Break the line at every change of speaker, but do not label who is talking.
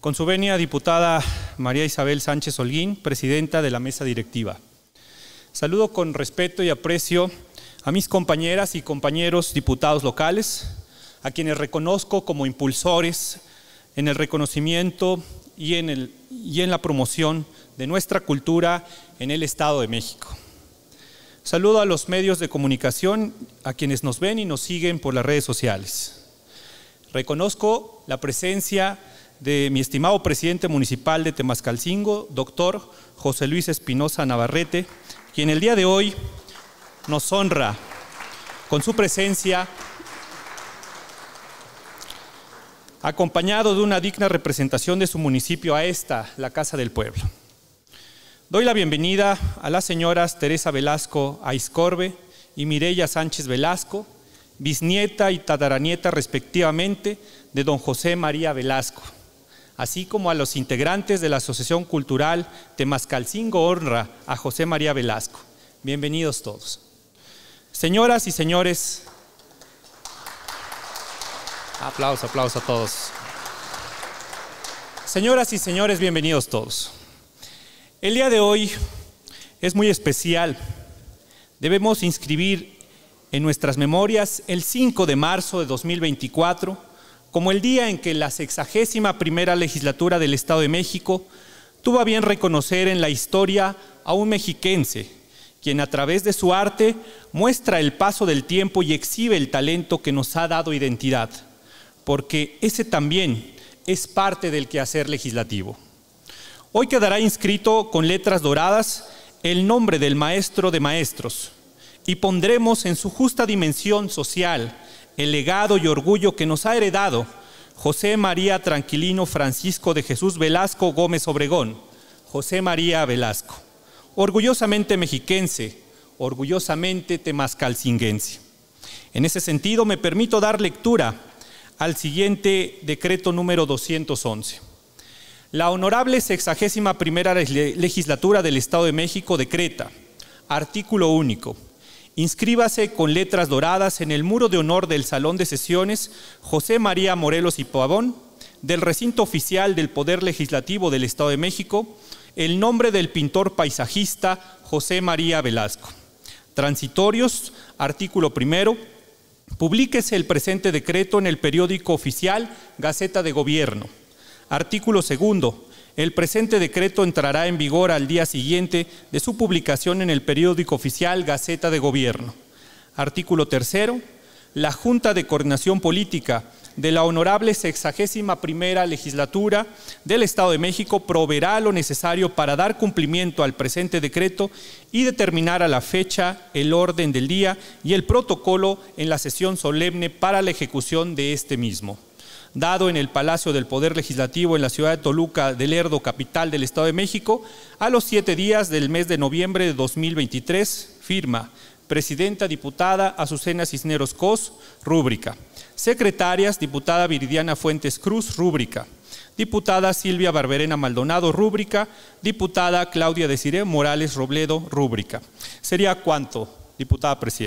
Con su venia, diputada María Isabel Sánchez Holguín, presidenta de la mesa directiva. Saludo con respeto y aprecio a mis compañeras y compañeros diputados locales, a quienes reconozco como impulsores en el reconocimiento y en, el, y en la promoción de nuestra cultura en el Estado de México. Saludo a los medios de comunicación, a quienes nos ven y nos siguen por las redes sociales. Reconozco la presencia de mi estimado presidente municipal de Temascalcingo, doctor José Luis Espinosa Navarrete, quien el día de hoy nos honra con su presencia, acompañado de una digna representación de su municipio a esta, la Casa del Pueblo. Doy la bienvenida a las señoras Teresa Velasco Aiscorbe y Mireya Sánchez Velasco, bisnieta y tataranieta respectivamente de don José María Velasco, así como a los integrantes de la Asociación Cultural Temascalcingo Honra a José María Velasco. Bienvenidos todos. Señoras y señores, aplauso, aplauso a todos. Señoras y señores, bienvenidos todos. El día de hoy es muy especial. Debemos inscribir en nuestras memorias el 5 de marzo de 2024 como el día en que la sexagésima primera legislatura del Estado de México tuvo a bien reconocer en la historia a un mexiquense, quien a través de su arte muestra el paso del tiempo y exhibe el talento que nos ha dado identidad, porque ese también es parte del quehacer legislativo. Hoy quedará inscrito con letras doradas el nombre del maestro de maestros, y pondremos en su justa dimensión social el legado y orgullo que nos ha heredado José María Tranquilino Francisco de Jesús Velasco Gómez Obregón, José María Velasco, orgullosamente mexiquense, orgullosamente temascalcinguense. En ese sentido, me permito dar lectura al siguiente decreto número 211. La honorable sexagésima primera legislatura del Estado de México decreta, artículo único, Inscríbase con letras doradas en el muro de honor del Salón de Sesiones José María Morelos y Pavón, del recinto oficial del Poder Legislativo del Estado de México, el nombre del pintor paisajista José María Velasco. Transitorios, artículo primero, publíquese el presente decreto en el periódico oficial Gaceta de Gobierno. Artículo segundo, el presente decreto entrará en vigor al día siguiente de su publicación en el periódico oficial Gaceta de Gobierno. Artículo tercero. La Junta de Coordinación Política de la honorable sexagésima primera legislatura del Estado de México proveerá lo necesario para dar cumplimiento al presente decreto y determinar a la fecha, el orden del día y el protocolo en la sesión solemne para la ejecución de este mismo dado en el Palacio del Poder Legislativo en la ciudad de Toluca del Lerdo, capital del Estado de México, a los siete días del mes de noviembre de 2023, firma Presidenta Diputada Azucena Cisneros Cos, rúbrica. Secretarias, Diputada Viridiana Fuentes Cruz, rúbrica. Diputada Silvia Barberena Maldonado, rúbrica. Diputada Claudia Desiré Morales Robledo, rúbrica. ¿Sería cuánto, Diputada Presidenta?